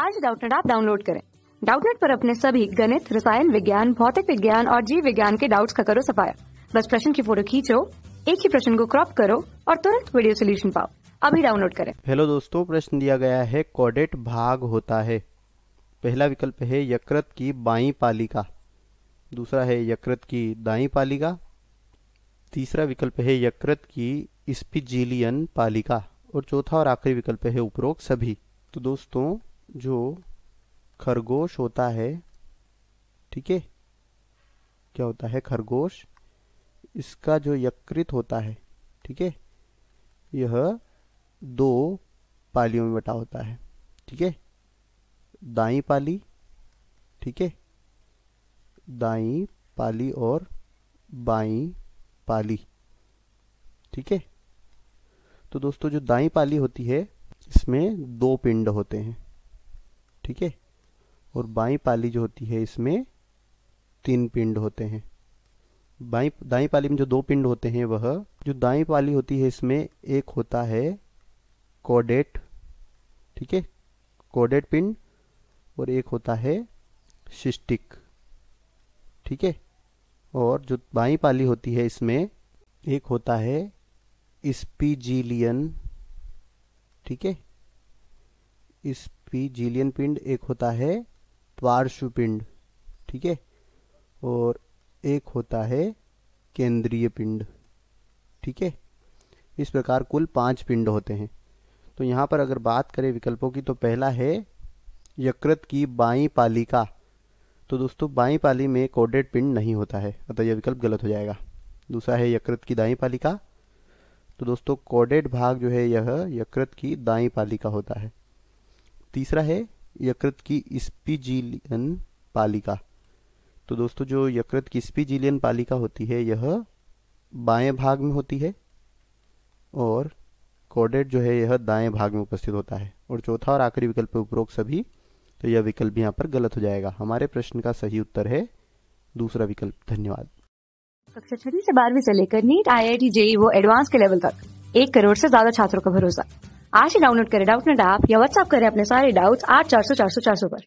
आज Doubtnut app download करें। Doubtnut पर अपने सभी गणित, रसायन विज्ञान, भौतिक विज्ञान और जीव विज्ञान के डाउट्स का करो सफाया। बस प्रश्न की फ़ोटो खींचो, एक ही प्रश्न को क्रॉप करो और तुरंत वीडियो सोल्यूशन पाओ। अभी डाउनलोड करें। हेलो दोस्तों, प्रश्न दिया गया है कोडेट भाग होता है। पहला विकल्प है यकृत की बाई पालिका। दूसरा है यकृत की दाई पालिका। तीसरा विकल्प है यकृत की स्पिजीलियन पालिका। और चौथा और आखिरी विकल्प है उपरोक्त सभी। तो दोस्तों जो खरगोश होता है, ठीक है? क्या होता है खरगोश? इसका जो यकृत होता है, ठीक है? यह दो पालियों में बटा होता है, ठीक है? दाई पाली, ठीक है? दाई पाली और बाई पाली, ठीक है? तो दोस्तों, जो दाई पाली होती है, इसमें दो पिंड होते हैं। ठीक है? और बाई पाली जो होती है इसमें तीन पिंड होते हैं। बाई, दाई पाली में जो दो पिंड होते हैं वह, जो दाई पाली होती है इसमें एक होता है कोडेट, ठीक है? कोडेट पिंड और एक होता है शिस्टिक ठीक है? और जो बाई पाली होती है इसमें एक होता है स्पीजीलियन, ठीक है? स्पीजीलियन पिंड, एक होता है पार्श्व पिंड, ठीक है? और एक होता है केंद्रीय पिंड, ठीक है? इस प्रकार कुल पाँच पिंड होते हैं। तो यहाँ पर अगर बात करें विकल्पों की तो पहला है यकृत की बाई पालिका। तो दोस्तों, बाई पाली में कोडेड पिंड नहीं होता है, अतः यह विकल्प गलत हो जाएगा। दूसरा है यकृत की दाई पालिका। तो दोस्तों, कोडेड भाग जो है, यह यकृत की दाई पालिका होता है। तीसरा है यकृत की स्पीजीलियन पालिका। तो दोस्तों, जो यकृत की स्पीजीलियन पालिका होती है, यह बाएँ भाग में होती है और कोडेड जो है, यह दाएँ भाग में उपस्थित होता है। और चौथा और आखिरी विकल्प उपरोक्त सभी तो यह विकल्प यहाँ पर गलत हो जाएगा। हमारे प्रश्न का सही उत्तर है दूसरा विकल्प। धन्यवाद। कक्षा छठी से बारहवीं से लेकर NEET I I T JEE वो एडवांस के लेवल तक। एक करोड़ से ज़्यादा छात्रों का भरोसा। आज ही डाउनलोड करें डाउटनेट ऐप या व्हाट्सअप करें अपने सारे डाउट्स आठ चार सौ चार सौ चार सौ पर।